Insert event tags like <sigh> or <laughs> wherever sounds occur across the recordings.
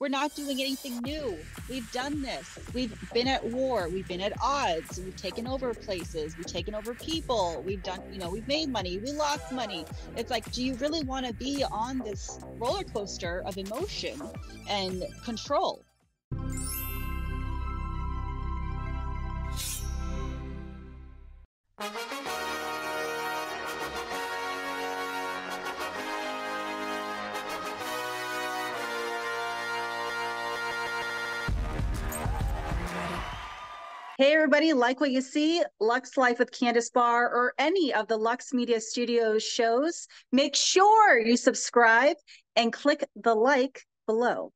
We're not doing anything new. We've done this. We've been at war. We've been at odds. We've taken over places. We've taken over people. We've done, you know, we've made money. We lost money. It's like, do you really want to be on this roller coaster of emotion and control? Hey, everybody, like what you see, Luxe Life with Candice Bar, or any of the Luxe Media Studios shows, make sure you subscribe and click the like below.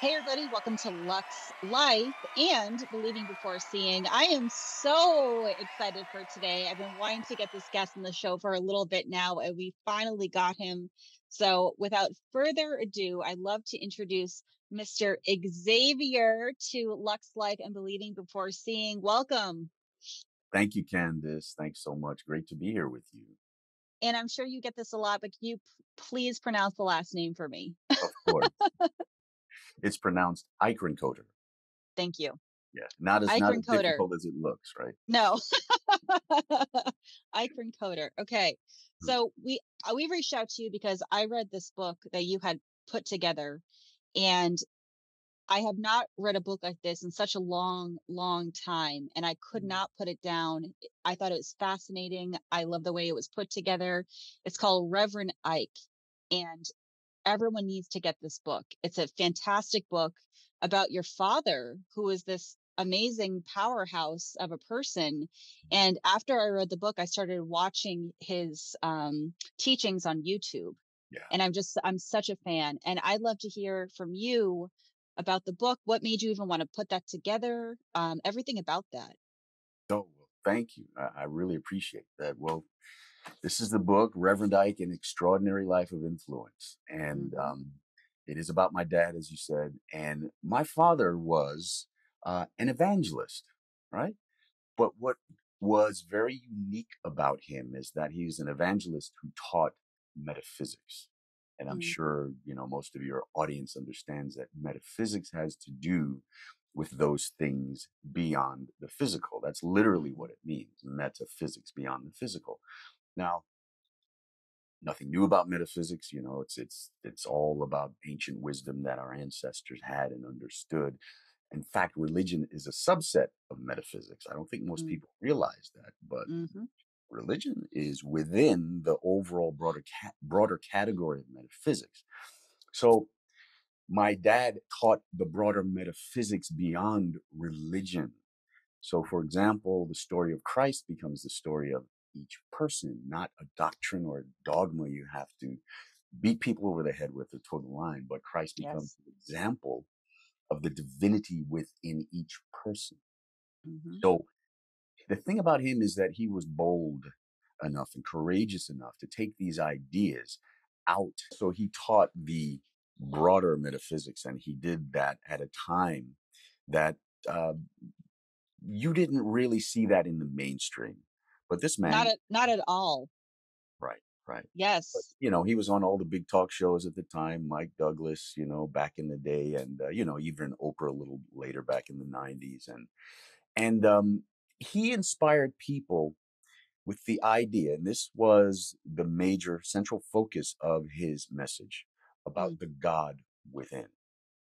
Hey, everybody, welcome to Luxe Life and Believing Before Seeing. I am so excited for today. I've been wanting to get this guest on the show for a little bit now, and we finally got him. So, without further ado, I'd love to introduce Mr. Xavier to Luxe Life and Believing Before Seeing. Welcome. Thank you, Candice. Thanks so much. Great to be here with you. And I'm sure you get this a lot, but can you p- please pronounce the last name for me? Of course. <laughs> it's pronounced Eikerenkoetter. Thank you. Yeah, not as not as difficult as it looks, right? No. <laughs> Eikerenkoetter. Okay. Hmm. So we uh, we reached out to you because I read this book that you had put together and I have not read a book like this in such a long, long time, and I could mm. not put it down. I thought it was fascinating. I love the way it was put together. It's called Reverend Ike, and everyone needs to get this book. It's a fantastic book about your father, who is this amazing powerhouse of a person. And after I read the book, I started watching his um, teachings on YouTube. Yeah. And I'm just, I'm such a fan. And I'd love to hear from you about the book. What made you even want to put that together? Um, everything about that. Oh, well, thank you. I, I really appreciate that. Well, this is the book, Reverend Ike, An Extraordinary Life of Influence. And mm-hmm. um, it is about my dad, as you said. And my father was uh, an evangelist, right? But what was very unique about him is that he's an evangelist who taught metaphysics. And I'm mm. sure, you know, most of your audience understands that metaphysics has to do with those things beyond the physical. That's literally what it means metaphysics beyond the physical. Now, nothing new about metaphysics you know it's it's it's all about ancient wisdom that our ancestors had and understood in fact religion is a subset of metaphysics i don't think most mm. people realize that but mm-hmm religion is within the overall broader ca- broader category of metaphysics. So my dad taught the broader metaphysics beyond religion. So for example, the story of Christ becomes the story of each person, not a doctrine or a dogma you have to beat people over the head with or toe the line, but Christ becomes yes. an example of the divinity within each person. Mm-hmm. So the thing about him is that he was bold enough and courageous enough to take these ideas out. So he taught the broader metaphysics, and he did that at a time that uh, you didn't really see that in the mainstream. But this man, not at, not at all. Right. Yes. But, you know, he was on all the big talk shows at the time, Mike Douglas, you know, back in the day, and uh, you know, even Oprah a little later back in the '90s, and and um, he inspired people with the idea, and this was the major central focus of his message about mm. the God within.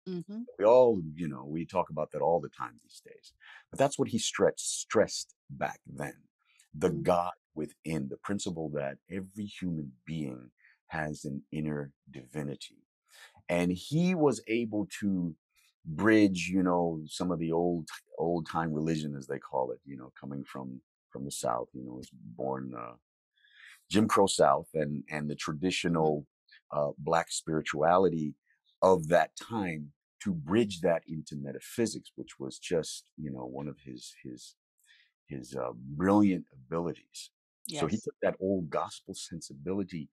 Mm-hmm. We all, you know, we talk about that all the time these days. But that's what he stretched, stressed back then. The mm. God within, the principle that every human being has an inner divinity. And he was able to bridge, you know, some of the old old time religion as they call it, you know, coming from from the South. You know, was born uh, Jim Crow South and and the traditional uh, black spirituality of that time to bridge that into metaphysics, which was just you know one of his his his uh, brilliant abilities. Yes. So he took that old gospel sensibility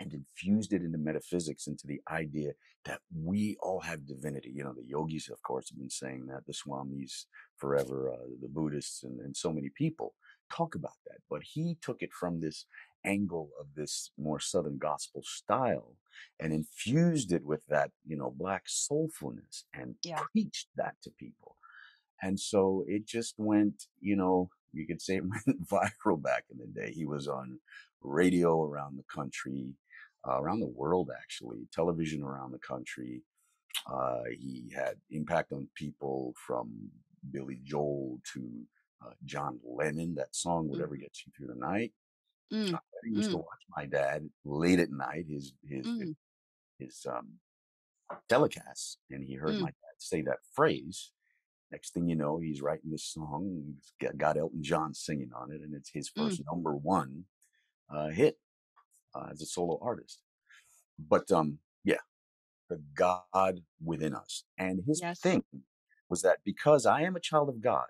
and infused it into metaphysics, into the idea that we all have divinity. You know, the yogis, of course, have been saying that, the swamis forever, uh, the Buddhists, and, and so many people talk about that. But he took it from this angle of this more southern gospel style and infused it with that you know black soulfulness and Yeah. preached that to people and so it just went you know you could say it <laughs> went viral back in the day. He was on radio around the country uh, around the world actually television around the country. Uh, he had impact on people from billy joel to uh, john lennon that song whatever gets you through the night. Mm, I used to mm, watch my dad late at night, his his mm, his um telecasts, and he heard mm. my dad say that phrase. Next thing you know, he's writing this song. Got, Elton John singing on it, and it's his Mm. first number one uh, hit uh, as a solo artist. But um, yeah, the God within us, and his Yes. thing was that because I am a child of God,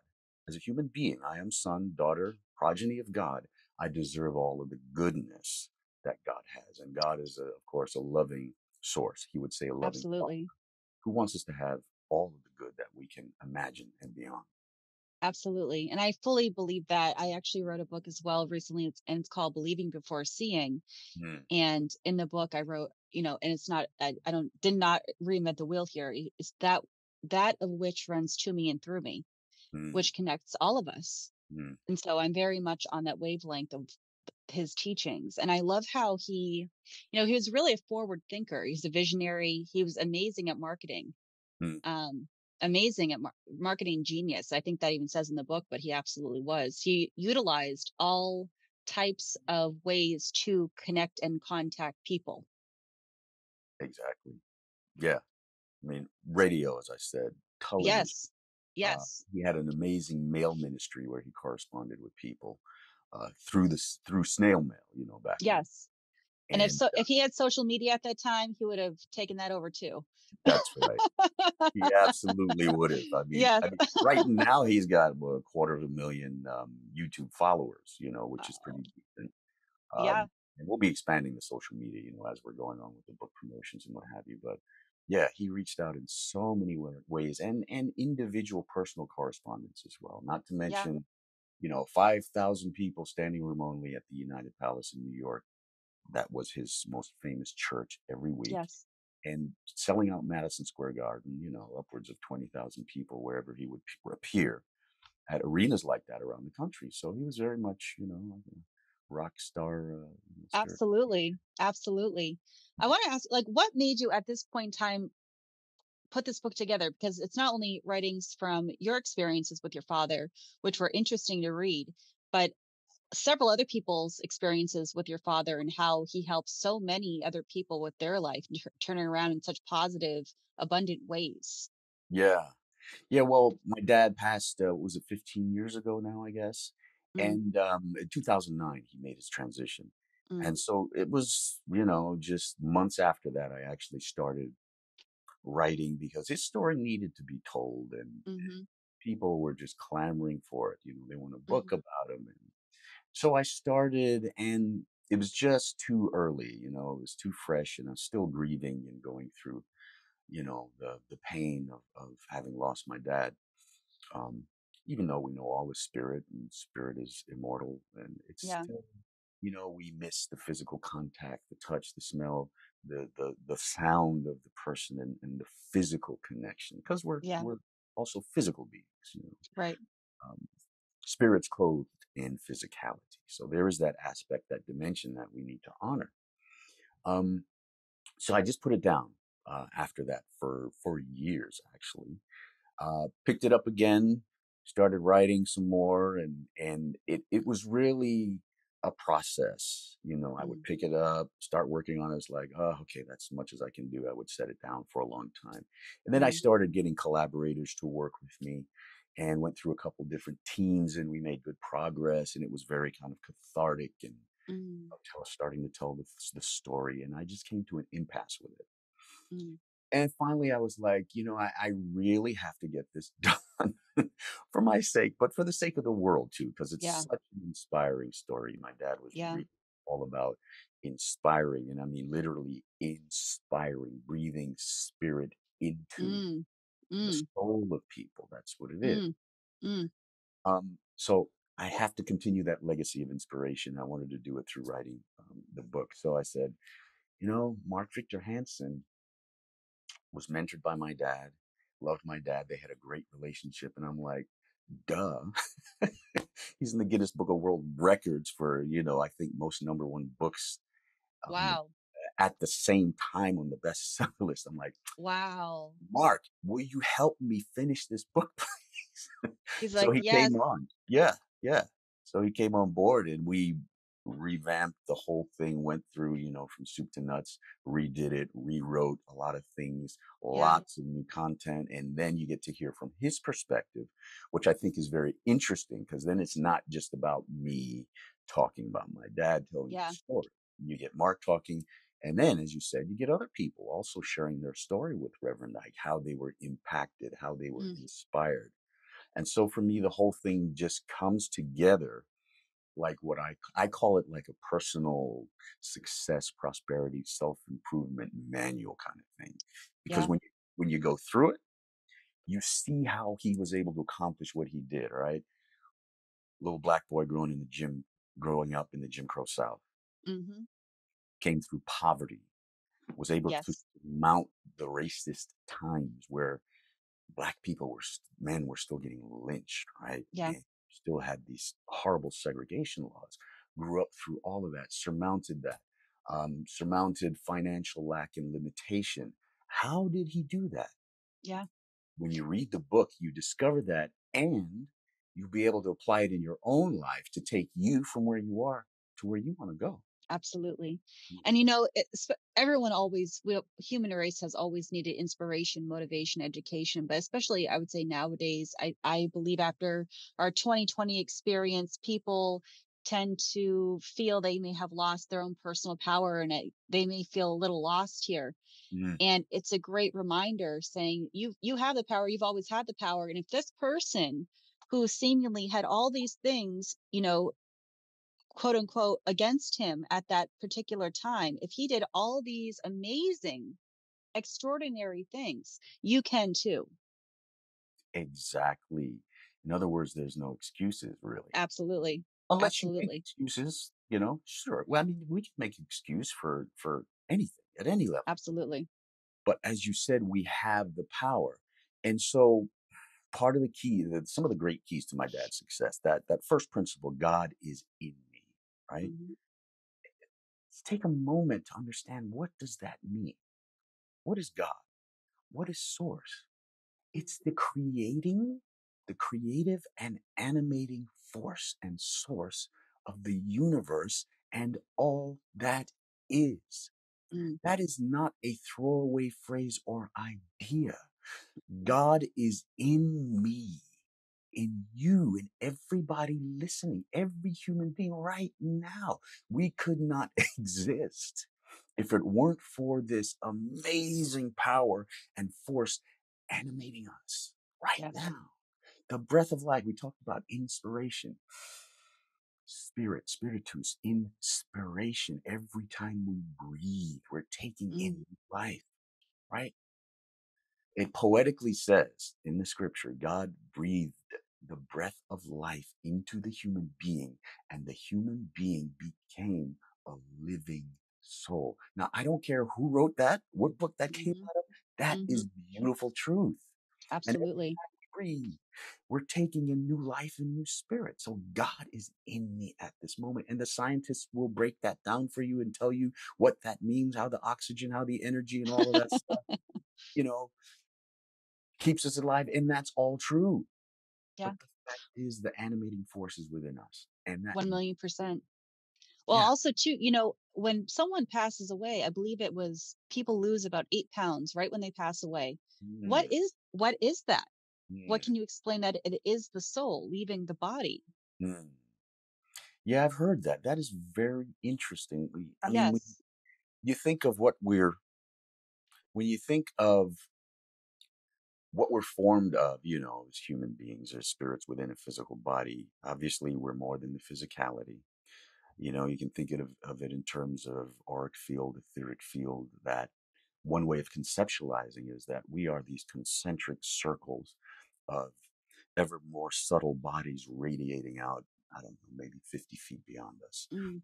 as a human being, I am son, daughter, progeny of God. I deserve all of the goodness that God has, and God is, a, of course, a loving source. He would say a loving Father Absolutely. who wants us to have all of the good that we can imagine and beyond. Absolutely. And I fully believe that. I actually wrote a book as well recently, it's, and it's called Believing Before Seeing. Mm, And in the book, I wrote, you know, and it's not, I, I don't, did not reinvent the wheel here. It's that, that of which runs to me and through me, mm, which connects all of us. mm, And so I'm very much on that wavelength of his teachings. And I love how he, you know, he was really a forward thinker. He's a visionary. He was amazing at marketing. Mm. Um, amazing at mar- marketing genius. I think that even says in the book, but he absolutely was. He utilized all types of ways to connect and contact people. Exactly. Yeah. I mean, radio, as I said, television. Yes. Uh, Yes. he had an amazing mail ministry where he corresponded with people uh, through this through snail mail. You know, back. Yes. And if so, if he had social media at that time, he would have taken that over too. that's right. He absolutely would have. I <laughs> mean, yes. I mean, right now he's got what, a quarter of a million um, YouTube followers. You know, which is pretty Wow. decent. Yeah. Um, and we'll be expanding the social media, you know, as we're going on with the book promotions and what have you. But yeah, he reached out in so many ways and and individual personal correspondence as well. Not to Yeah. mention, you know, five thousand people standing room only at the United Palace in New York. That was his most famous church every week, Yes. and selling out Madison Square Garden. You know, upwards of twenty thousand people wherever he would appear at arenas like that around the country. So he was very much, you know, like a rock star. Uh, you know, spirit. Absolutely. Absolutely. I want to ask, like, what made you at this point in time put this book together? Because it's not only writings from your experiences with your father, which were interesting to read, but several other people's experiences with your father and how he helped so many other people with their life turning around in such positive, abundant ways. Yeah. Yeah, well, my dad passed, uh, was it 15 years ago now, I guess? Mm, And um, in 2009, he made his transition. mm, And so it was, you know, just months after that, I actually started writing because his story needed to be told and mhm, people were just clamoring for it. You know, they want a book mhm. about him. And so I started and it was just too early, you know, it was too fresh and I'm still grieving and going through, you know, the, the pain of, of having lost my dad. Um, even though we know all is spirit and spirit is immortal and it's Yeah. still, you know, we miss the physical contact, the touch, the smell, the, the, the sound of the person and, and the physical connection because we're, Yeah. we're also physical beings, you know Right. um, spirits clothed in physicality. So there is that aspect, that dimension that we need to honor. Um, so I just put it down uh, after that for for years, actually. Uh, picked it up again, started writing some more, and and it it was really a process. You know, I would Mm, pick it up, start working on it. It's like, oh, okay, that's as much as I can do. I would set it down for a long time, and then I mm, started getting collaborators to work with me and went through a couple different teams and we made good progress and it was very kind of cathartic and mm, starting to tell the, the story and i just came to an impasse with it mm. and finally i was like you know i, I really have to get this <laughs> done for my sake but for the sake of the world too because it's Yeah. such an inspiring story my dad was Yeah. really all about inspiring and i mean literally inspiring breathing spirit into Mm, the mm, soul of people that's what it is mm, mm. um, so I have to continue that legacy of inspiration. I wanted to do it through writing um, the book. So I said, you know, Mark Victor Hansen was mentored by my dad, loved my dad. They had a great relationship. And I'm like, duh. <laughs> He's in the Guinness Book of World Records for, you know, I think most number one books um, Wow. At the same time on the bestseller <laughs> list. I'm like, Wow. Mark, will you help me finish this book, <laughs> please? He's so like, he yes. came on. Yeah, yeah. So he came on board and we revamped the whole thing, went through, you know, from soup to nuts, redid it, rewrote a lot of things, Yeah. lots of new content. And then you get to hear from his perspective, which I think is very interesting because then it's not just about me talking about my dad telling Yeah. the story. You get Mark talking. And then, as you said, you get other people also sharing their story with Reverend Ike, how they were impacted, how they were Mm. inspired. And so for me, the whole thing just comes together like what I I call it like a personal success, prosperity, self improvement manual kind of thing. Because Yeah. when you, when you go through it, you see how he was able to accomplish what he did. Right, little black boy growing in the gym, growing up in the Jim Crow South, hmm came through poverty, was able to mount the racist times where black people were st- men were still getting lynched, right? Yeah. And still had these horrible segregation laws. Grew up through all of that, surmounted that, um, surmounted financial lack and limitation. How did he do that? Yeah. When you read the book, you discover that, and you'll be able to apply it in your own life to take you from where you are to where you want to go. Absolutely. Mm. And you know, it's, everyone always, we, human race has always needed inspiration, motivation, education, but especially I would say nowadays, I, I believe after our 2020 experience, people tend to feel they may have lost their own personal power and it, they may feel a little lost here. Mm. And it's a great reminder saying you, you have the power. You've always had the power. And if this person who seemingly had all these things, you know, quote unquote against him at that particular time, if he did all these amazing, extraordinary things, you can too. Exactly. In other words, there's no excuses really. Absolutely. Unless you make Absolutely. excuses, you know, sure. Well, I mean, we can make excuse for for anything at any level. Absolutely. But as you said, we have the power. And so part of the key, that some of the great keys to my dad's success, that that first principle, God is in right? Mhm. Let's take a moment to understand what does that mean? What is God? What is source? It's the creating, the creative and animating force and source of the universe and all that is. Mm. That is not a throwaway phrase or idea. God is in me, in you, in everybody listening, every human being right now. We could not <laughs> exist if it weren't for this amazing power and force animating us right Yes. now. The breath of life, we talked about inspiration, spirit, spiritus, inspiration. Every time we breathe, we're taking Mm. in life, right? It poetically says in the scripture, God breathed the breath of life into the human being, and the human being became a living soul. Now, I don't care who wrote that, what book that came Mhm. out of, That is beautiful truth. Absolutely. we we're taking in new life and new spirit. So God is in me at this moment. And the scientists will break that down for you and tell you what that means, how the oxygen, how the energy, and all of that stuff, <laughs> you know, keeps us alive. And that's all true. Yeah. But the fact is, the animating force is within us. And that, 1 million percent. Well, Yeah. also too, you know, when someone passes away, I believe it was people lose about eight pounds right when they pass away. What Mm, is what is that? What mm, can you explain that it is the soul leaving the body? mm. Yeah, I've heard that. That is very interesting. I mean, Yes. you think of what we're, when you think of what we're formed of, you know, as human beings, as spirits within a physical body, obviously we're more than the physicality. You know, you can think of, of it in terms of auric field, etheric field, that one way of conceptualizing is that we are these concentric circles of ever more subtle bodies radiating out I don't know, maybe 50 feet beyond us. Mm.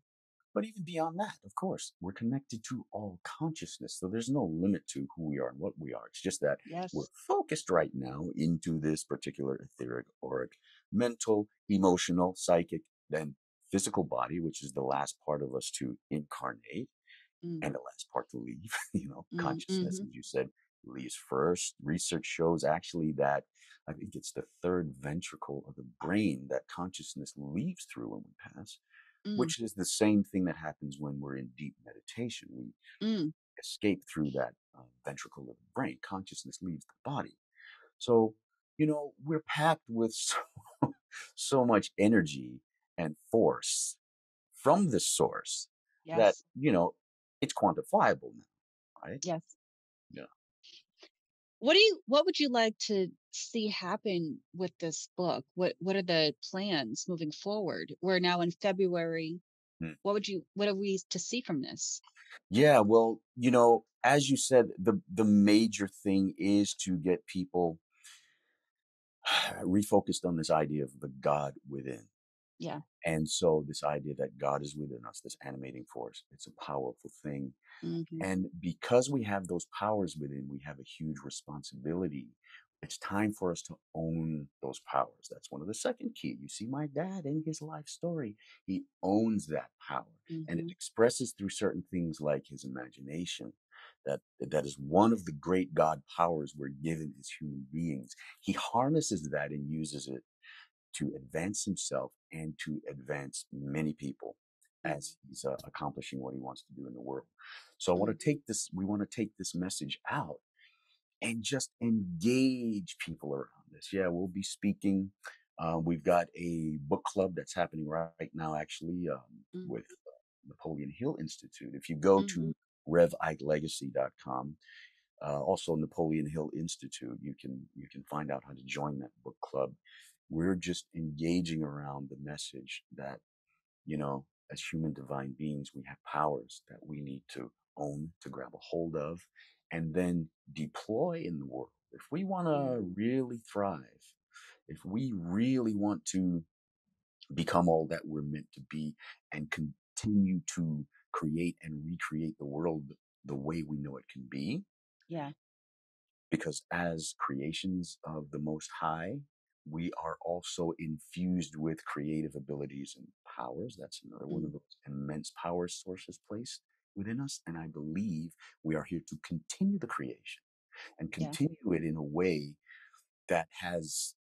But even beyond that, of course, we're connected to all consciousness. So there's no limit to who we are and what we are. It's just that Yes. we're focused right now into this particular etheric, auric, mental, emotional, psychic, then physical body, which is the last part of us to incarnate Mm. and the last part to leave. <laughs> you know, Mm, consciousness, mhm. as you said, leaves first. Research shows actually that I think it's the third ventricle of the brain that consciousness leaves through when we pass, Mm. which is the same thing that happens when we're in deep meditation. We Mm. escape through that uh, ventricle of the brain. Consciousness leaves the body. So, you know, we're packed with <laughs> so, so much energy and force from the source that, you know, it's quantifiable now, right? Yes. What do you what would you like to see happen with this book? What what are the plans moving forward? We're now in February. Hmm. What would you what are we to see from this? Yeah, well, you know, as you said, the the major thing is to get people <sighs> refocused on this idea of the God within. Yeah. And so this idea that God is within us, this animating force, it's a powerful thing. Mhm. And because we have those powers within, we have a huge responsibility. It's time for us to own those powers. That's one of the second key. You see my dad in his life story. He owns that power and it Mhm. expresses through certain things like his imagination. That that is one of the great God powers we're given as human beings. He harnesses that and uses it to advance himself and to advance many people as he's uh, accomplishing what he wants to do in the world. So I want to take this, we want to take this message out and just engage people around this. Yeah, we'll be speaking. Uh, we've got a book club that's happening right now, actually, um, Mm. with Napoleon Hill Institute. If you go Mhm. to revikelegacy.com, uh, also Napoleon Hill Institute, you can you can find out how to join that book club. We're just engaging around the message that you know, as human divine beings, we have powers that we need to own, to grab a hold of, and then deploy in the world. If we want to mm. really thrive, if we really want to become all that we're meant to be and continue to create and recreate the world the way we know it can be, Yeah. because as creations of the Most High, we are also infused with creative abilities and powers. That's another one of mm. those immense power sources placed within us. And I believe we are here to continue the creation and Yeah. continue it in a way that has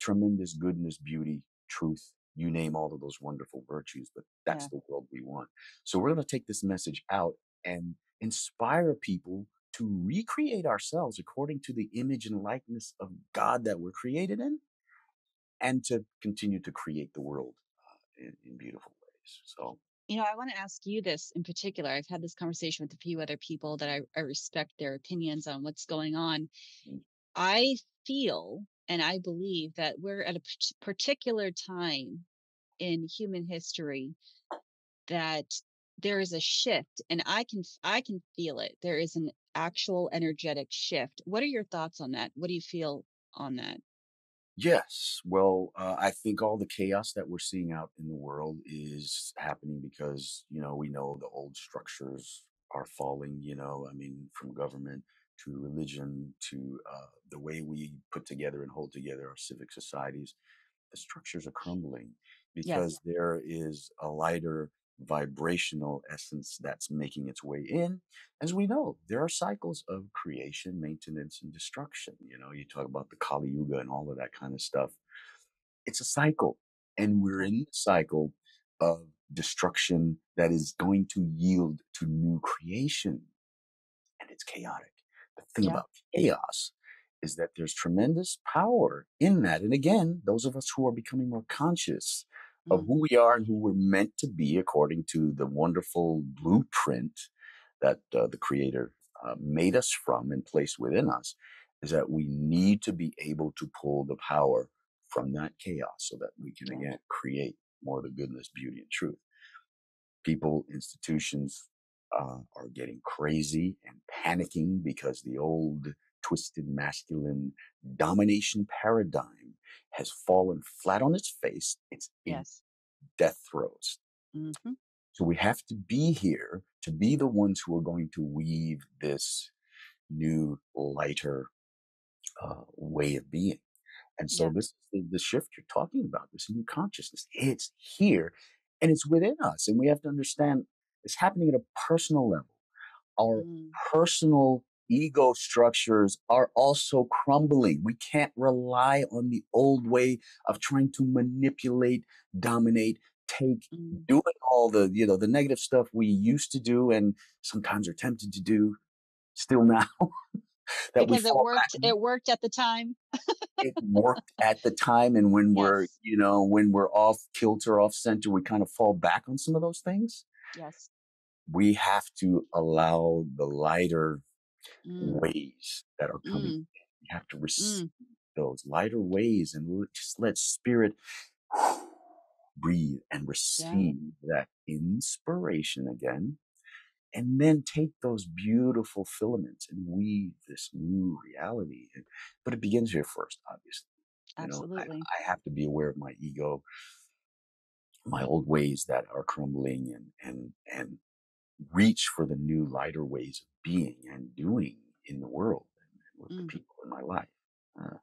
tremendous goodness, beauty, truth. You name all of those wonderful virtues, but that's Yeah. the world we want. So we're going to take this message out and inspire people to recreate ourselves according to the image and likeness of God that we're created in and to continue to create the world uh, in, in beautiful ways. So, You know, I want to ask you this in particular. I've had this conversation with a few other people that I, I respect their opinions on what's going on. Mm. I feel and I believe that we're at a p- particular time in human history that there is a shift and I can I can feel it. There is an actual energetic shift. What are your thoughts on that? What do you feel on that? Yes, well, uh, I think all the chaos that we're seeing out in the world is happening because, you know, we know the old structures are falling, you know, I mean, from government to religion to uh, the way we put together and hold together our civic societies. The structures are crumbling Yes. because there is a lighter vibrational essence that's making its way in. As we know, there are cycles of creation, maintenance, and destruction. You know, you talk about the Kali Yuga and all of that kind of stuff. It's a cycle, and we're in the cycle of destruction that is going to yield to new creation, and it's chaotic. The thing Yeah. about chaos is that there's tremendous power in that. And again, those of us who are becoming more conscious of Mm. who we are and who we're meant to be according to the wonderful blueprint that uh, the creator uh, made us from and placed within us is that we need to be able to pull the power from that chaos so that we can again create more of the goodness beauty and truth people institutions uh, are getting crazy and panicking because the old twisted masculine domination paradigm has fallen flat on its face it's Yes. death throes. hmm So we have to be here to be the ones who are going to weave this new, lighter uh, way of being. And so Yeah. this is the, the shift you're talking about, this new consciousness. It's here and it's within us. And we have to understand it's happening at a personal level. Our Mm. personal ego structures are also crumbling. We can't rely on the old way of trying to manipulate, dominate, take, Mm. doing all the, you know, the negative stuff we used to do and sometimes are tempted to do still now <laughs> that Because it back worked. It worked at the time. it worked at the time and when we're you know when we're off kilter off center we kind of fall back on some of those things Yes. we have to allow the lighter Mm. ways that are coming Mm. we have to receive Mm. those lighter ways and just let spirit <sighs> breathe and Yeah. receive that inspiration again and then take those beautiful filaments and weave this new reality but it begins here first obviously you know I, Absolutely. I have to be aware of my ego my old ways that are crumbling and and and reach for the new lighter ways of being and doing in the world and, with the Mm. people in my life uh,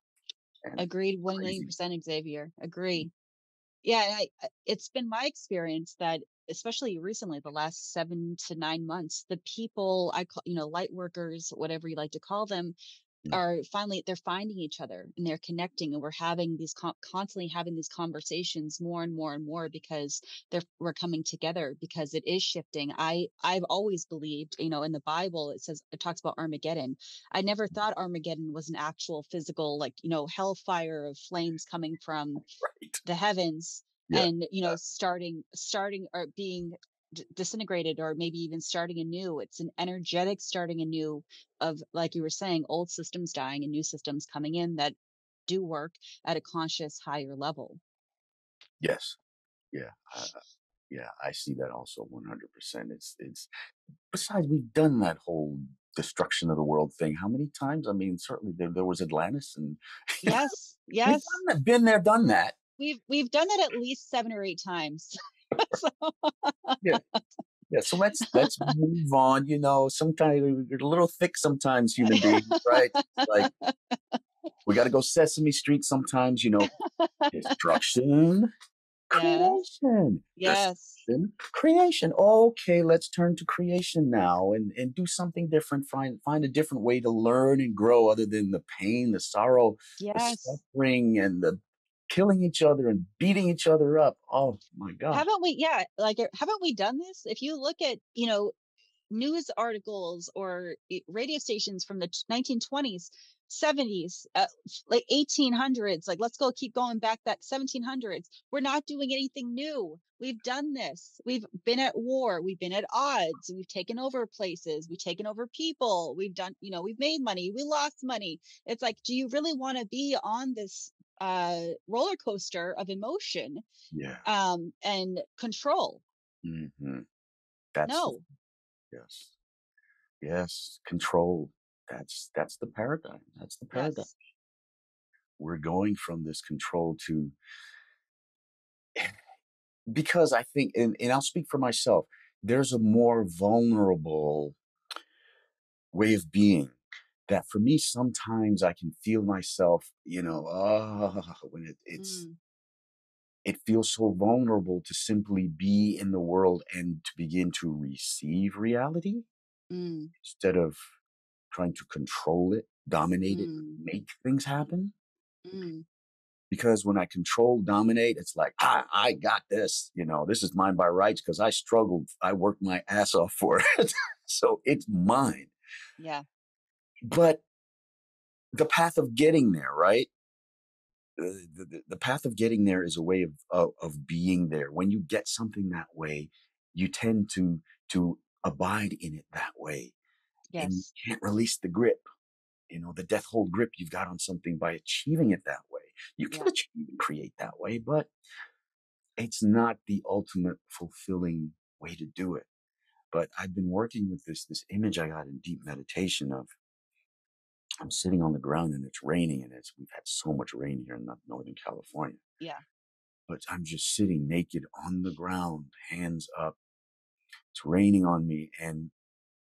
Agreed. one million percent, Xavier. Agree. Yeah, I, I- it's been my experience that, especially recently, the last seven to nine months, the people I call, you know, light workers, whatever you like to call them, Are finally they're finding each other and they're connecting, and we're having these con- constantly having these conversations more and more and more because they're we're coming together because it is shifting. I I've always believed, you know, in the Bible it says it talks about Armageddon. I never mm-hmm. thought Armageddon was an actual physical, like you know, hellfire of flames coming from right. the heavens yeah. and you know starting starting or being d- disintegrated or maybe even starting anew it's an energetic starting anew of like you were saying old systems dying and new systems coming in that do work at a conscious higher level. Yes. Yeah I, yeah i see that also 100% it's it's besides we've done that whole destruction of the world thing how many times? I mean certainly there, there was atlantis and <laughs> yes yes. been there done that. We've we've done that at least seven or eight times yeah. Yeah so let's let's move on you know sometimes you're a little thick sometimes human beings right? Like we got to go sesame street sometimes you know destruction creation yes. destruction creation. Okay let's turn to creation now and and do something different find find a different way to learn and grow other than the pain the sorrow the yes. suffering and the killing each other and beating each other up. Oh my god haven't we yeah like uh, haven't we done this? If you look at you know news articles or radio stations from the 1920s 70s uh, like 1800s like let's go keep going back that 1700s we're not doing anything new. We've done this. We've been at war. We've been at odds. We've taken over places. We've taken over people. We've done you know we've made money. We lost money. It's like do you really want to be on this uh roller coaster of emotion yeah um and control Mm-hmm. that's the no Yes. Yes. Control. That's that's the paradigm. That's the paradigm. yes We're going from this control to <sighs> because I think and, and I'll speak for myself, there's a more vulnerable way of being that for me sometimes I can feel myself, you know, ah, when it, it's mm, it feels so vulnerable to simply be in the world and to begin to receive reality mm, instead of trying to control it, dominate it, mm, make things happen. mm. Because when I control, dominate, it's like, I, I got this. You know, this is mine by rights because I struggled. I worked my ass off for <laughs> it. so it's mine. yeah But the path of getting there, right? Uh, The, the, the path of getting there is a way of, of of being there. When you get something that way, you tend to to abide in it that way, and you can't release the grip. you know, the death hold grip you've got on something by achieving it that way. You can Yeah. achieve and create that way, but it's not the ultimate fulfilling way to do it. But I've been working with this this image I got in deep meditation of I'm sitting on the ground and it's raining and it's we've had so much rain here in Northern California. Yeah. but I'm just sitting naked on the ground, hands up. It's raining on me and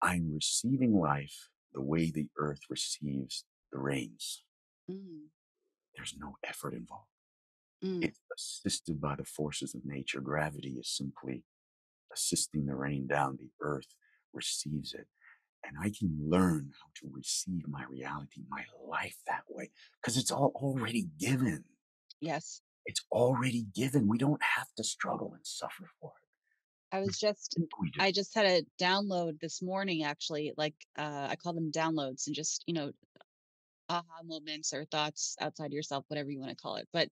I'm receiving life the way the earth receives the rains. Mm, There's no effort involved. mm, It's assisted by the forces of nature. Gravity is simply assisting the rain down. The earth receives it. And I can learn how to receive my reality, my life that way, because it's all already given. yes. It's already given. We don't have to struggle and suffer for it. I was just We. I just had a download this morning actually, like uh I call them downloads and just, you know, aha moments or thoughts outside yourself, whatever you want to call it. But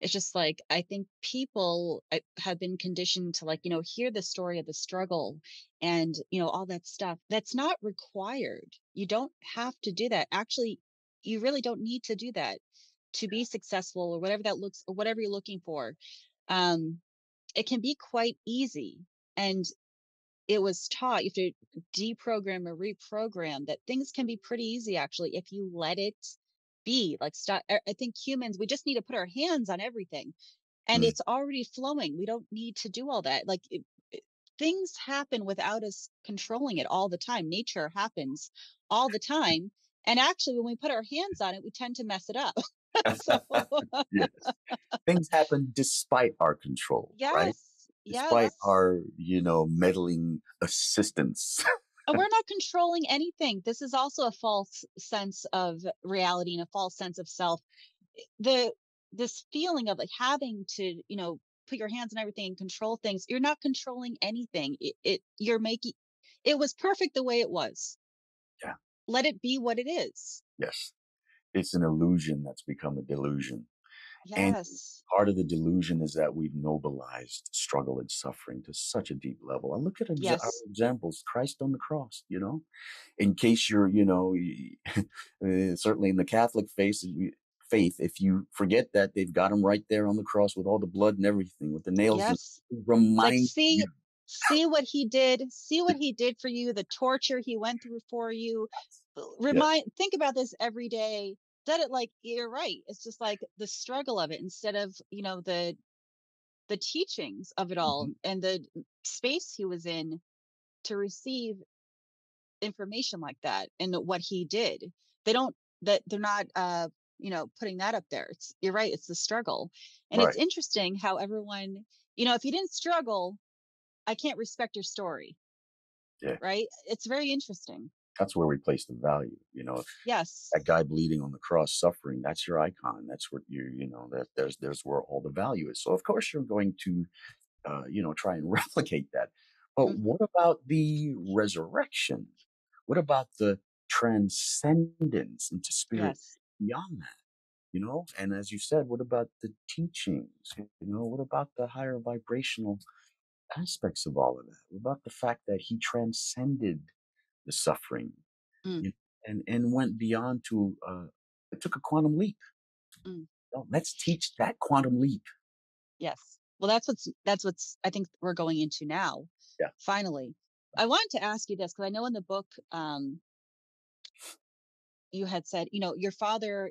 it's just like I think people uh, have been conditioned to like, you know, hear the story of the struggle and, you know, all that stuff. That's not required. You don't have to do that. Actually, you really don't need to do that to be successful or whatever that looks or whatever you're looking for. Um it can be quite easy. And it was taught you have to deprogram or reprogram that things can be pretty easy actually if you let it be like stop i think humans we just need to put our hands on everything and Mm, it's already flowing we don't need to do all that like it, it- things happen without us controlling it all the time nature happens all the time and actually when we put our hands on it we tend to mess it up <laughs> <laughs> so yes. Things happen despite our control, right? Despite yes our, you know, meddling assistance. And we're <laughs> not controlling anything. This is also a false sense of reality and a false sense of self. Eh, the this feeling of like having to, you know, put your hands on everything and control things. You're not controlling anything. It, it you're making it was perfect the way it was. yeah. Let it be what it is. Yes. It's an illusion that's become a delusion. And Yes. part of the delusion is that we've nobilized struggle and suffering to such a deep level. I look at exa- our examples, Christ on the cross, you know, in case you're, you know, uh, <laughs> certainly in the Catholic faith, faith, if you forget that they've got him right there on the cross with all the blood and everything, with the nails, and Yes. it Like see you. see what he did see what he did for you the torture he went through for you <laughs> remind think about this every day that it like you're right it's just like the struggle of it instead of you know the the teachings of it all Mhm. and the space he was in to receive information like that and what he did they don't that they're not uh you know putting that up there it's you're right it's the struggle and Right. it's interesting how everyone you know if you didn't struggle i can't respect your story Yeah. right it's very interesting That's where we place the value, you know. yes. that guy bleeding on the cross suffering that's your icon that's what you you know that there's there's where all the value is. So of course you're going to uh you know try and <laughs> replicate that. But Mhm. what about the resurrection? What about the transcendence into spirit yes. beyond that you know? And as you said what about the teachings you know? What about the higher vibrational aspects of all of that? What about the fact that he transcended the suffering Mm, you and and went beyond to uh it took a quantum leap mm. Oh, let's teach that quantum leap Yes. Well, that's what's that's what's I think we're going into now. yeah Finally, I wanted to ask you this because I know in the book um, you had said, you know, your father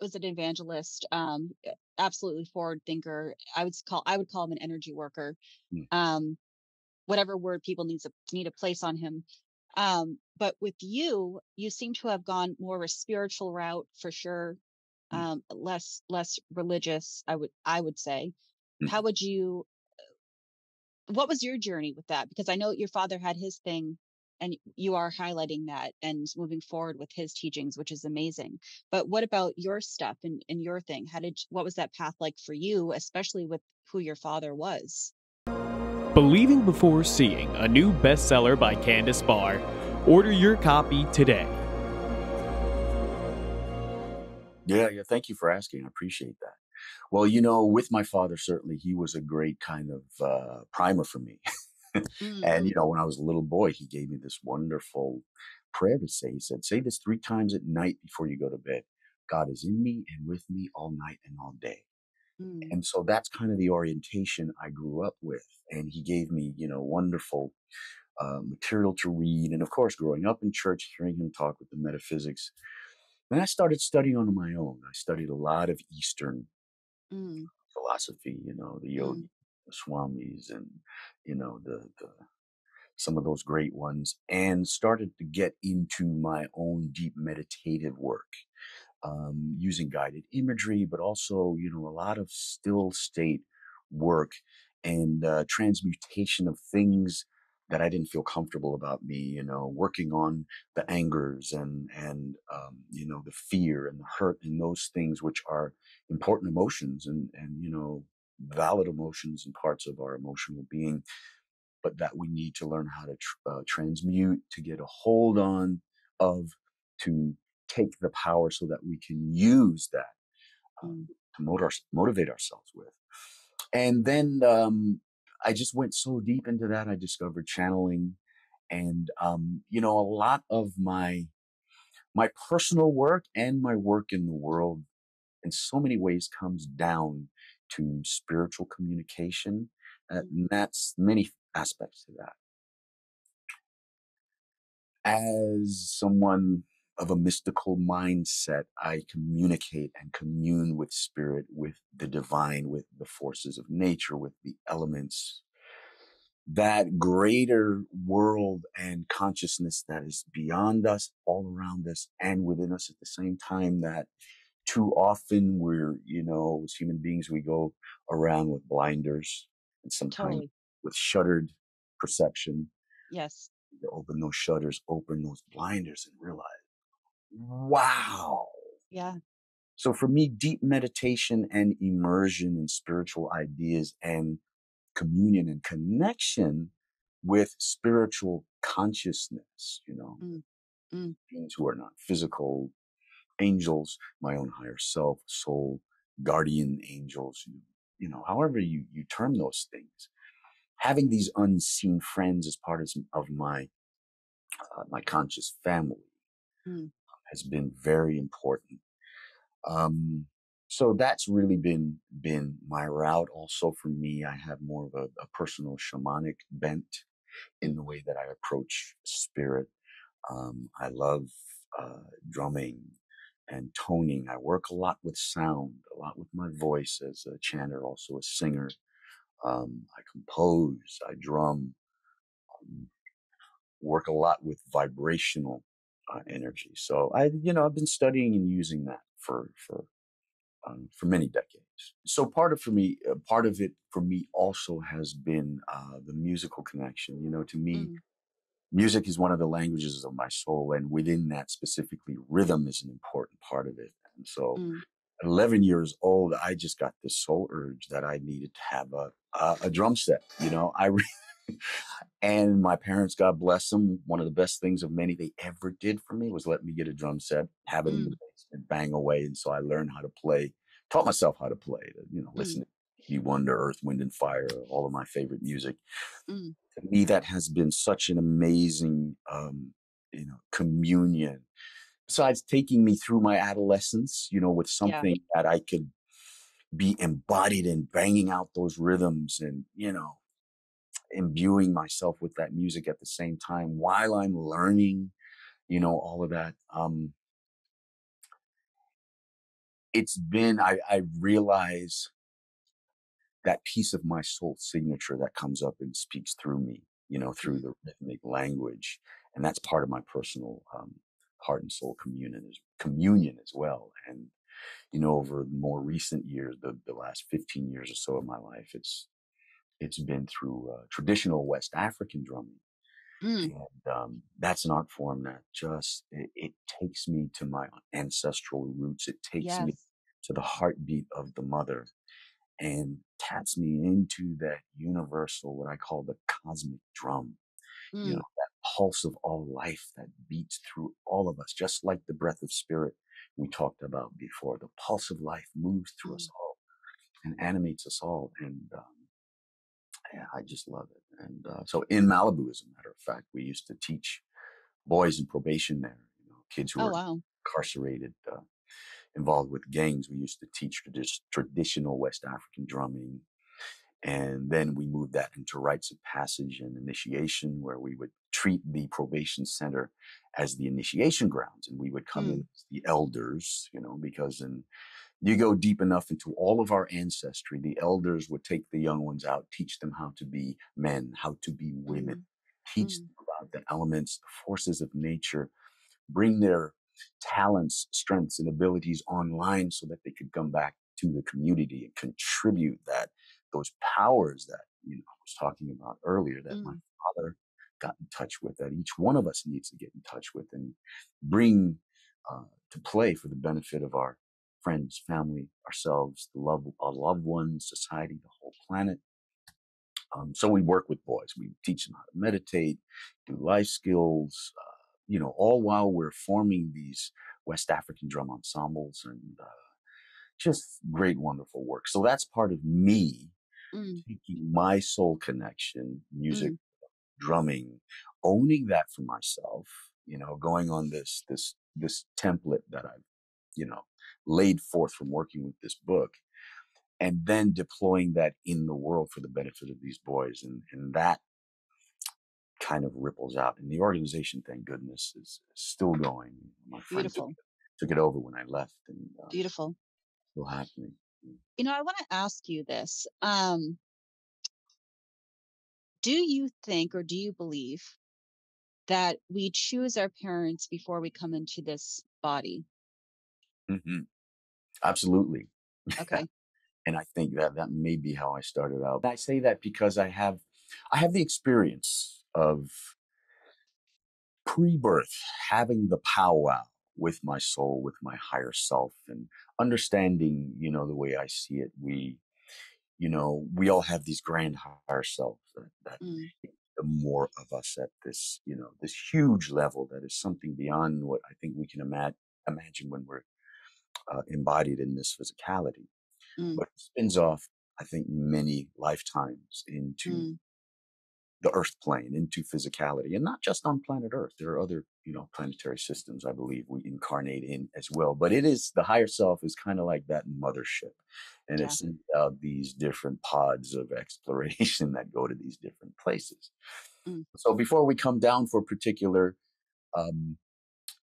was an evangelist, um, absolutely forward thinker. I would call I would call him an energy worker. Mm, Um, whatever word people needs to need a place on him. Um, but with you, you seem to have gone more of a spiritual route for sure. mm, Um, less less religious, I would I would say. mm. How would you what was your journey with that? Because I know your father had his thing and you are highlighting that and moving forward with his teachings, which is amazing. But what about your stuff and, and your thing? How did what was that path like for you, especially with who your father was? Believing Before Seeing, a new bestseller by Candice Bar. Order your copy today. yeah yeah thank you for asking i appreciate that. Well you know with my father certainly he was a great kind of uh primer for me. <laughs> Mm, and you know when i was a little boy he gave me this wonderful prayer to say he said say this three times at night before you go to bed. God is in me and with me all night and all day. Mm, and so that's kind of the orientation i grew up with and he gave me you know wonderful uh, material to read. And of course, growing up in church, hearing him talk with the metaphysics. Then I started studying on my own. I studied a lot of Eastern mm, philosophy, you know, the Mm. the swamis, and you know the the some of those great ones, and started to get into my own deep meditative work, um, using guided imagery, but also you know a lot of still state work and uh, transmutation of things that I didn't feel comfortable about me, you know, working on the angers and and um, you know the fear and the hurt and those things which are important emotions and and you know valid emotions and parts of our emotional being, but that we need to learn how to tr- uh, transmute to get a hold on of to take the power so that we can use that um, Mm. to motiv- motivate ourselves with. And then um, I just went so deep into that. I discovered channeling, and um, you know, a lot of my my personal work and my work in the world, in so many ways, comes down to spiritual communication. Uh, Mm. and that's many aspects to that. As someone of a mystical mindset, I communicate and commune with spirit, with the divine, with the forces of nature, with the elements, that greater world and consciousness that is beyond us, all around us, and within us at the same time. That too often we're, you know, as human beings, we go around with blinders and sometimes Totally. with shuttered perception. Yes. To open those shutters, open those blinders, and realize, wow. Yeah. So for me, deep meditation and immersion in spiritual ideas and communion and connection with spiritual consciousness, you know, Mm. Mm. beings who are not physical, angels, my own higher self, soul, guardian angels, you, you know, however you, you term those things. Having these unseen friends as part of, of my uh, my conscious family Mm. Has been very important. Um, so that's really been been my route. Also for me, I have more of a, a personal shamanic bent in the way that I approach spirit. Um, I love uh, drumming and toning. I work a lot with sound, a lot with my voice as a chanter, also a singer. Um, I compose, I drum, um, work a lot with vibrational uh, energy. So I, you know, I've been studying and using that for for um, for many decades. So part of for me, uh, part of it for me also has been uh, the musical connection. You know, to me, Mm. music is one of the languages of my soul, and within that specifically, rhythm is an important part of it. And so, Mm. at 11 years old, I just got this soul urge that I needed to have a a, a drum set. You know, I. <laughs> Re- And my parents, God bless them, one of the best things of many they ever did for me was let me get a drum set, have it in the Mm. basement, bang away. And so I learned how to play, taught myself how to play, to, you know, Mm. listen to Stevie Wonder, Earth, Wind and Fire, all of my favorite music. Mm. To me, that has been such an amazing, um, you know, communion. Besides taking me through my adolescence, you know, with Yeah. something that I could be embodied in, banging out those rhythms and, you know, imbuing myself with that music at the same time while I'm learning, you know, all of that. Um, it's been, I, I realize that piece of my soul signature that comes up and speaks through me, you know, through Mm. the rhythmic language. And that's part of my personal um, heart and soul communion as, communion as well. And, you know, over more recent years, the, the last 15 years or so of my life, it's, it's been through uh, traditional West African drumming. Mm. And um, that's an art form that just, it, it takes me to my ancestral roots. It takes me to the heartbeat of the mother and taps me into that universal, what I call the cosmic drum. You Mm. know, that pulse of all life that beats through all of us, just like the breath of spirit we talked about before. The pulse of life moves through us Mm. all and animates us all. And um, yeah, I just love it. And uh, so in Malibu, as a matter of fact, we used to teach boys in probation there, you know, kids who Oh were wow. incarcerated, uh, involved with gangs. We used to teach tradi- traditional West African drumming. And then we moved that into rites of passage and initiation, where we would treat the probation center as the initiation grounds. And we would come in Mm. as the elders, you know, because in you go deep enough into all of our ancestry, the elders would take the young ones out, teach them how to be men, how to be women, Mm, teach mm, them about the elements, the forces of nature, bring their talents, strengths, and abilities online so that they could come back to the community and contribute that those powers that you know I was talking about earlier that my mm. father got in touch with, that each one of us needs to get in touch with and bring uh, to play for the benefit of our friends, family, ourselves, the love our loved ones, society, the whole planet. Um, so we work with boys. We teach them how to meditate, do life skills, uh, you know, all while we're forming these West African drum ensembles and uh, just great, wonderful work. So that's part of me Mm, taking my soul connection, music, mm, drumming, owning that for myself, you know, going on this, this, this template that I've, you know, laid forth from working with this book and then deploying that in the world for the benefit of these boys. And, and that kind of ripples out. And the organization, thank goodness, is still going. My friend took, beautiful. took it over when I left and uh, Beautiful. still happening. You know, I want to ask you this. Um, do you think or do you believe that we choose our parents before we come into this body? hmm Absolutely. <laughs> Okay. and I think that that may be how I started out. I say that because I have, I have the experience of pre-birth, having the powwow with my soul, with my higher self, and understanding, you know, the way I see it. We, you know, we all have these grand higher selves that, that Mm, the more of us at this, you know, this huge level that is something beyond what I think we can ima- imagine when we're uh, embodied in this physicality. mm, But it spins off, I think, many lifetimes into mm. the earth plane into physicality and not just on planet earth there are other you know planetary systems i believe we incarnate in as well but it is the higher self is kind of like that mothership and Yeah. it's uh, these different pods of exploration <laughs> that go to these different places Mm. so before we come down for particular um,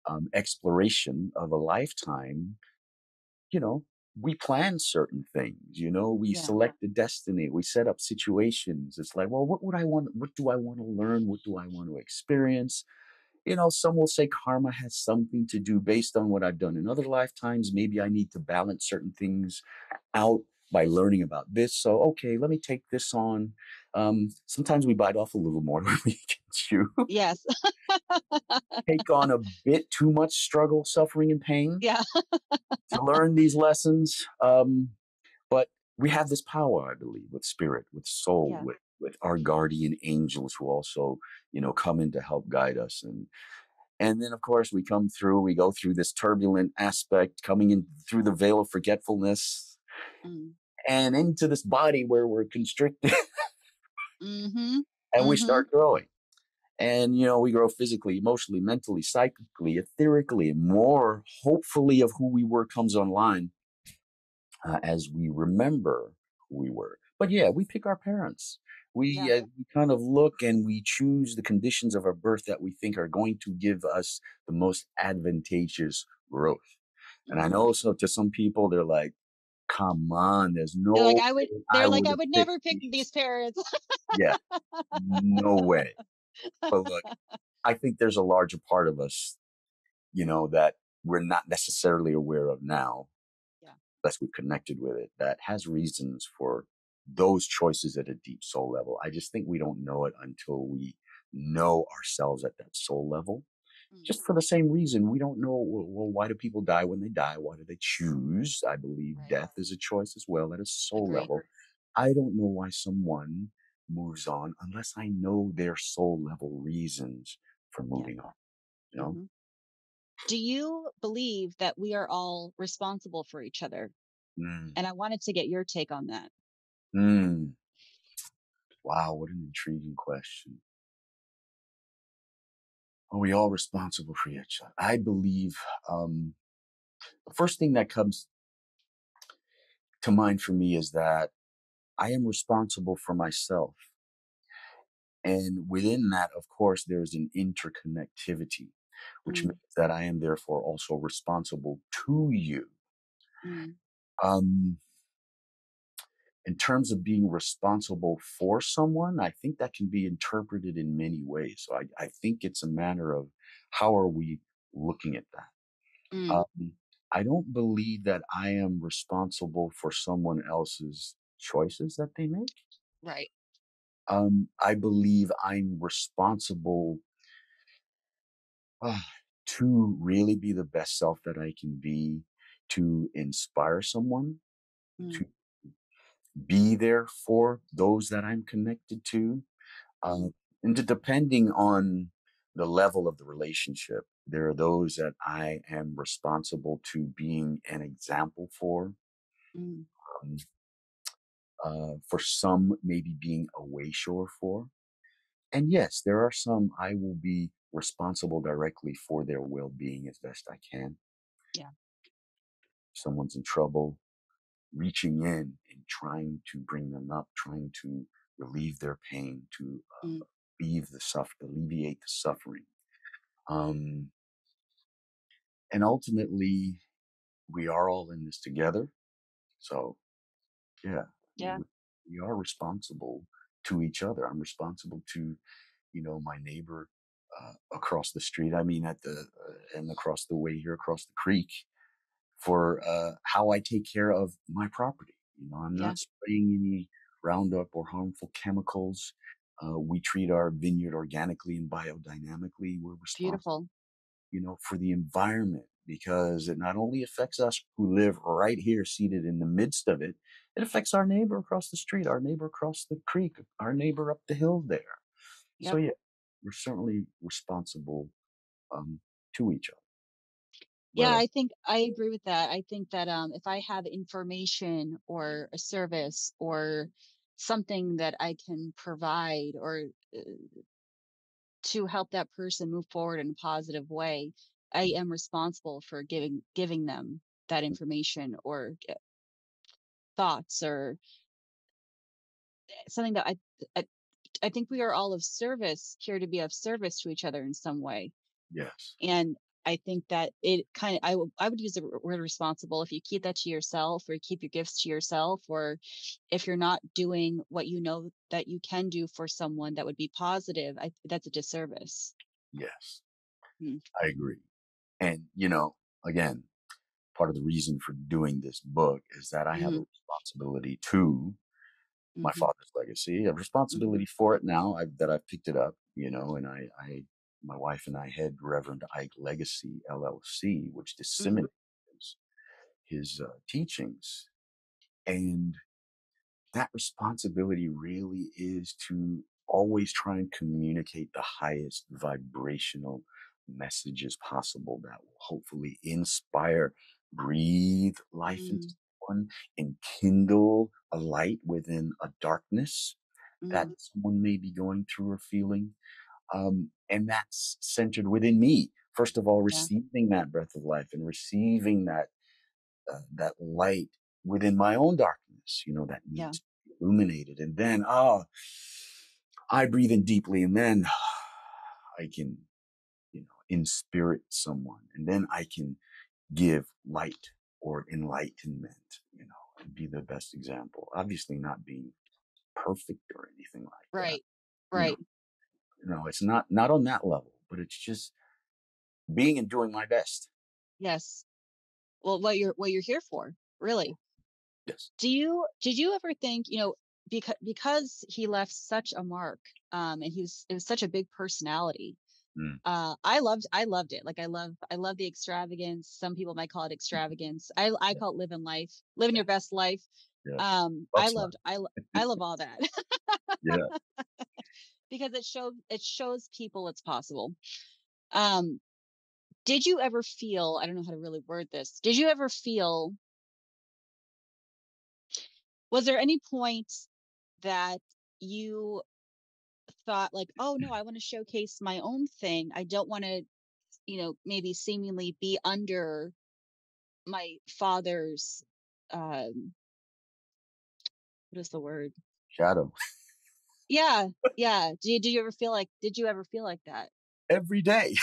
um, exploration of a lifetime you know, we plan certain things, you know, we Yeah. select the destiny, we set up situations. It's like, well, what would I want? What do I want to learn? What do I want to experience? You know, some will say karma has something to do based on what I've done in other lifetimes. Maybe I need to balance certain things out by learning about this. So, okay, let me take this on. Um, sometimes we bite off a little more <laughs> than we can chew, Yes. take on a <laughs> bit too much struggle, suffering, and pain yeah. to <laughs> learn these lessons. Um, but we have this power, I believe, with spirit, with soul, Yeah. with with our guardian angels who also, you know, come in to help guide us. And and then of course we come through, we go through this turbulent aspect, coming in through the veil of forgetfulness Mm, and into this body where we're constricted mm-hmm. and we Mhm. start growing. And you know, we grow physically, emotionally, mentally, psychically, etherically, more hopefully of who we were comes online uh, as we remember who we were. But yeah, we pick our parents. We, Yeah. uh, we kind of look and we choose the conditions of our birth that we think are going to give us the most advantageous growth. And I mhm. know so to some people they're like, "Come on, there's no They're like, I would. They're I like, I would never pick these." these parents. Yeah, no way. But look, <laughs> I think there's a larger part of us, you know, that we're not necessarily aware of now, Yeah. unless we've connected with it, that has reasons for those choices at a deep soul level. I just think we don't know it until we know ourselves at that soul level. Mm, Just for the same reason, we don't know, well, well, why do people die when they die? Why do they choose? I believe Right. death is a choice as well at a soul Agree. level. I don't know why someone moves on unless I know their soul level reasons for Yeah. moving on. You know? mhm. Do you believe that we are all responsible for each other? Mm. And I wanted to get your take on that. Mm. Wow, what an intriguing question. Are we all responsible for each other? I believe um, the first thing that comes to mind for me is that I am responsible for myself. And within that, of course, there's an interconnectivity, which Mm, means that I am therefore also responsible to you. mm, Um, in terms of being responsible for someone, I think that can be interpreted in many ways. So I, I think it's a matter of how are we looking at that. Mm, Um, I don't believe that I am responsible for someone else's choices that they make. right. Um, I believe I'm responsible uh, <sighs> to really be the best self that I can be, to inspire someone, Mm, to be there for those that I'm connected to. Um, and to, depending on the level of the relationship, there are those that I am responsible to being an example for. mm, Um, uh, for some, maybe being a wayshower for. And yes, there are some I will be responsible directly for their well being as best I can. Yeah. If someone's in trouble, reaching in and trying to bring them up, trying to relieve their pain, to uh, mm, alleviate the suffer, alleviate the suffering. Um, and ultimately, we are all in this together. So, yeah, yeah. we, we are responsible to each other. I'm responsible to, you know, my neighbor uh, across the street. I mean, at the uh, and across the way here, across the creek, for uh, how I take care of my property. You know, I'm Yeah. not spraying any Roundup or harmful chemicals. Uh, we treat our vineyard organically and biodynamically. We're responsible Beautiful. you know, for the environment because it not only affects us who live right here seated in the midst of it, it affects our neighbor across the street, our neighbor across the creek, our neighbor up the hill there. So yeah, we're certainly responsible um, to each other. Yeah, I think I agree with that. I think that um, if I have information or a service or something that I can provide or uh, to help that person move forward in a positive way, I am responsible for giving giving them that information or uh, thoughts or something that I, I I think we are all of service here to be of service to each other in some way. yes, And I think that it kind of, I would I would use the word responsible. If you keep that to yourself or keep your gifts to yourself, or if you're not doing what you know that you can do for someone that would be positive, I that's a disservice. yes, Mm, I agree. And, you know, again, part of the reason for doing this book is that I have a mhm, responsibility to my mhm, father's legacy, a mhm, responsibility for it now I, that I've picked it up, you know, and I, I, my wife and I had Reverend Ike Legacy LLC, which mhm, disseminates his, his uh, teachings. And that responsibility really is to always try and communicate the highest vibrational messages possible that will hopefully inspire, breathe life into mm, someone, and kindle a light within a darkness that mm, someone may be going through or feeling. Um, and that's centered within me. First of all, yeah, receiving that breath of life and receiving that uh, that light within my own darkness, you know, that yeah, to be illuminated. And then, oh, I breathe in deeply, and then <sighs> I can, you know, inspirit someone, and then I can give light or enlightenment, you know, and be the best example. Obviously, not being perfect or anything like that. right, You know, right, you know, it's not not on that level, but it's just being and doing my best. yes. Well, what you're what you're here for, really. Yes. Do you did you ever think, you know, because because he left such a mark, um, and he was it was such a big personality. Mm, Uh, I loved I loved it. Like I love I love the extravagance. Some people might call it extravagance. I I yeah. call it living life, living your best life. Yes. Um, Love I loved I <laughs> I love all that yeah. <laughs> <laughs> because it shows it shows people it's possible. Um, did you ever feel, I don't know how to really word this. Did you ever feel was there any point that you thought like, "Oh no, I want to showcase my own thing. I don't want to, you know, maybe seemingly be under my father's um what is the word? Shadow. Yeah, yeah. Do you, do you ever feel like did you ever feel like that? every day.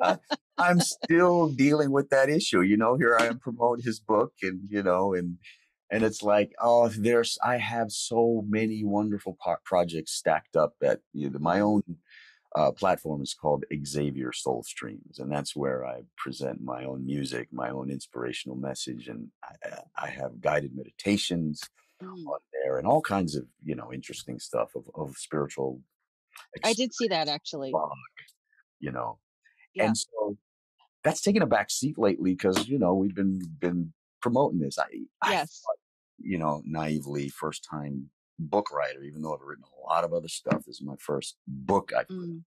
<laughs> I'm still dealing with that issue. You know, here I am promoting his book and, you know, and, and it's like, oh, there's, I have so many wonderful projects stacked up that you know, my own uh, platform is called Xavier Soul Streams, and that's where I present my own music, my own inspirational message, and I, I have guided meditations mm. on there, and all kinds of you know interesting stuff of, of spiritual. I did see that actually. You know, yeah. and so that's taken a back seat lately because you know we've been been promoting this. I, yes. I thought, you know, naively, first time book writer, even though I've written a lot of other stuff. This is my first book I've mm.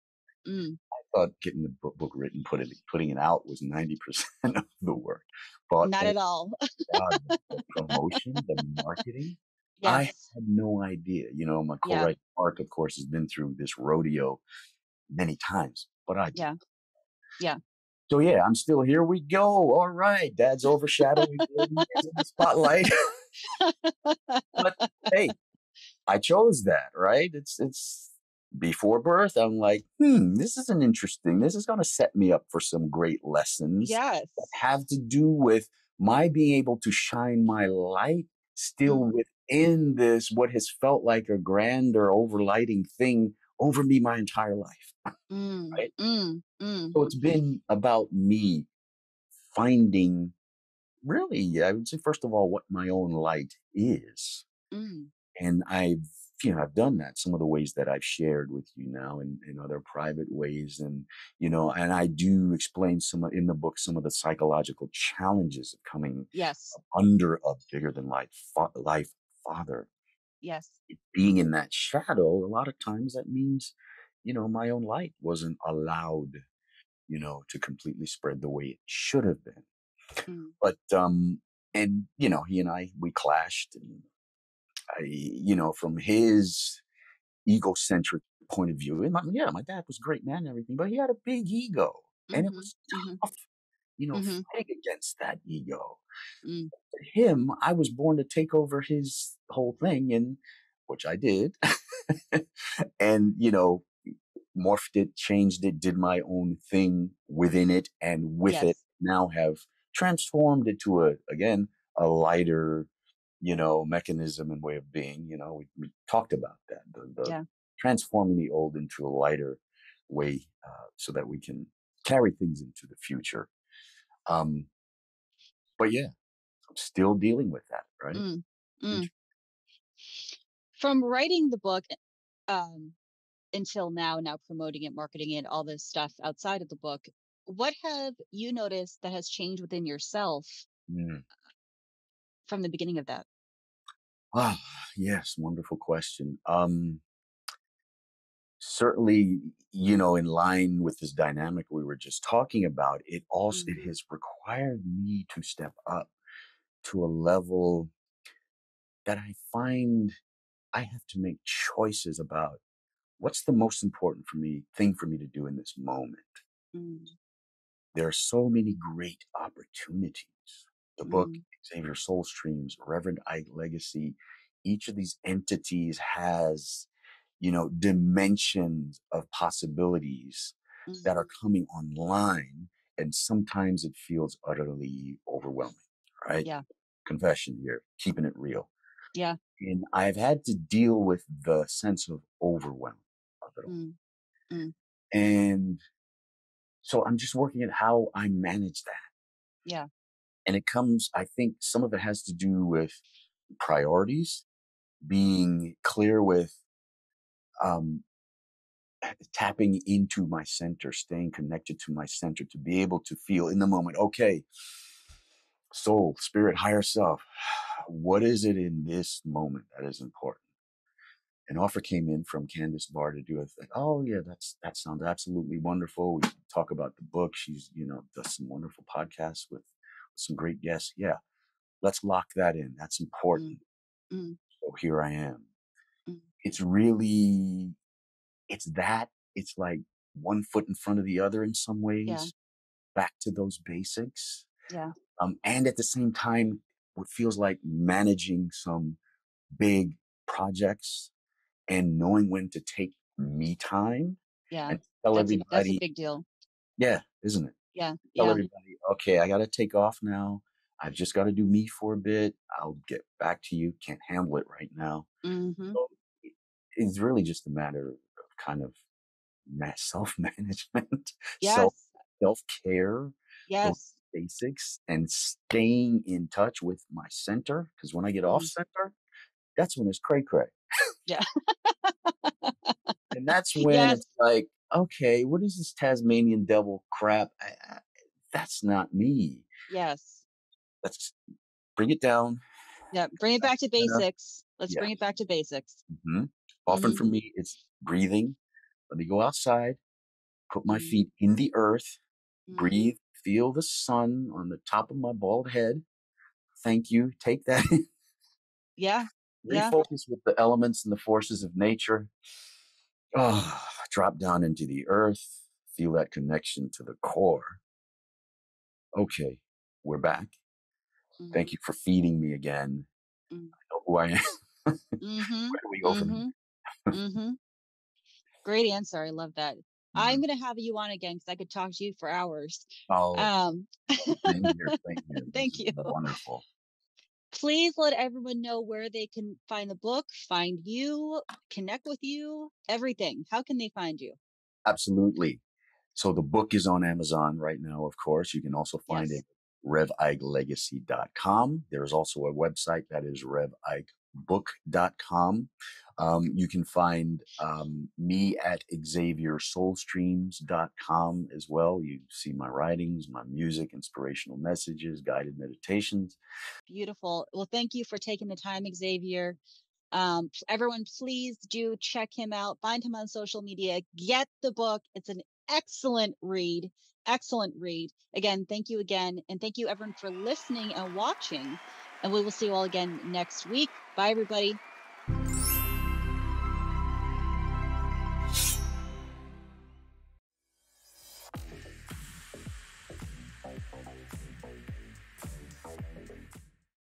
Mm. I thought getting the book, book written, putting it, putting it out was 90% <laughs> of the work. But not at all. <laughs> uh, the promotion, the marketing. Yes. I had no idea. You know, my co-writer yeah. Mark, of course, has been through this rodeo many times, but I yeah, yeah. So yeah, I'm still here. We go. All right, Dad's overshadowing in the spotlight. <laughs> but hey, I chose that, right? It's it's before birth. I'm like, hmm, this is an interesting. This is going to set me up for some great lessons. Yes, have to do with my being able to shine my light still mm. within this what has felt like a grander overlighting thing over me my entire life. Mm, right? Mm, mm. So it's been about me finding really, I would say, first of all, what my own light is. Mm. And I've, you know, I've done that some of the ways that I've shared with you now in, in other private ways. And, you know, and I do explain some in the book, some of the psychological challenges of coming yes. under a bigger than life, life father. Yes. Being in that shadow, a lot of times that means, you know, my own light wasn't allowed, you know, to completely spread the way it should have been. Mm. But, um, and, you know, he and I, we clashed and I, you know, from his egocentric point of view, and my, yeah, my dad was a great man and everything, but he had a big ego mm-hmm. and it was mm-hmm. tough, you know, mm-hmm. fighting against that ego. Mm. Him, I was born to take over his whole thing and which I did. <laughs> and, you know, morphed it, changed it, did my own thing within it, and with yes. it now have transformed it to a again a lighter, you know, mechanism and way of being. You know, we, we talked about that, the, the yeah. transforming the old into a lighter way, uh, so that we can carry things into the future. Um, but yeah, I'm still dealing with that, right? Mm, mm. From writing the book, um, until now, now promoting it, marketing it, all this stuff outside of the book, what have you noticed that has changed within yourself mm. From the beginning of that? Ah, yes, wonderful question. Um, certainly, you know, in line with this dynamic we were just talking about, it also mm. it has required me to step up to a level that I find I have to make choices about what's the most important for me thing for me to do in this moment. Mm. There are so many great opportunities. The book Xavier Soul Streams, Reverend Ike Legacy, each of these entities has, you know, dimensions of possibilities mm. that are mm. coming online. And sometimes it feels utterly overwhelming, right? Yeah. Confession here, keeping it real. Yeah. And I've had to deal with the sense of overwhelm Mm. Mm. And so I'm just working at how I manage that. Yeah. And it comes, I think some of it has to do with priorities, being clear with um, tapping into my center, staying connected to my center to be able to feel in the moment, okay, soul, spirit, higher self, what is it in this moment that is important? an offer came in from Candice Bar to do a thing. Oh yeah, that's that sounds absolutely wonderful. We talk about the book. She's you know does some wonderful podcasts with some great guests. Yeah, let's lock that in. That's important. Mm-hmm. So here I am. Mm-hmm. It's really, it's that. It's like one foot in front of the other in some ways. Yeah. Back to those basics. Yeah. Um, and at the same time, what feels like managing some big projects and knowing when to take me time yeah. and tell That's a, that's a big deal. Yeah, isn't it? Yeah. Tell Yeah. everybody, okay, I got to take off now. I've just got to do me for a bit. I'll get back to you. Can't handle it right now. Mm-hmm. So it's really just a matter of kind of <laughs> self management, Yes. self care, Yes. basics, and staying in touch with my center. Because when I get off Mhm. center, that's when it's cray cray. Yeah. And that's <laughs> when Yes. it's like, okay, what is this Tasmanian devil crap? I, I, that's not me. Yes. Let's bring it down. Yeah. Bring it back to basics. Let's bring it back to basics. hmm Often Mhm. for me, it's breathing. Let me go outside, put my Mhm. feet in the earth, Mhm. breathe, feel the sun on the top of my bald head. Thank you. Take that. <laughs> Yeah. Yeah. Refocus with the elements and the forces of nature. Oh, drop down into the earth. Feel that connection to the core. Okay, we're back. Thank you for feeding me again. Mm. I know who I am. <laughs> Mm-hmm. Where do we go from here? Mm-hmm. <laughs> mm-hmm. Great answer. I love that. Mm-hmm. I'm gonna have you on again because I could talk to you for hours. Oh, Um, same here. <laughs> Thank you. thank you. Wonderful. Please let everyone know where they can find the book, find you, connect with you, everything. How can they find you? Absolutely. So the book is on Amazon right now, of course. You can also find Yes. it at revikelegacy.com. There's also a website that is revikebook.com. Um, you can find um, me at xaviersoulstreams.com as well. You see my writings, my music, inspirational messages, guided meditations. Beautiful. Well, thank you for taking the time, Xavier. Um, everyone, please do check him out. Find him on social media. Get the book. It's an excellent read. Excellent read. Again, thank you again. And thank you, everyone, for listening and watching. And we will see you all again next week. Bye, everybody.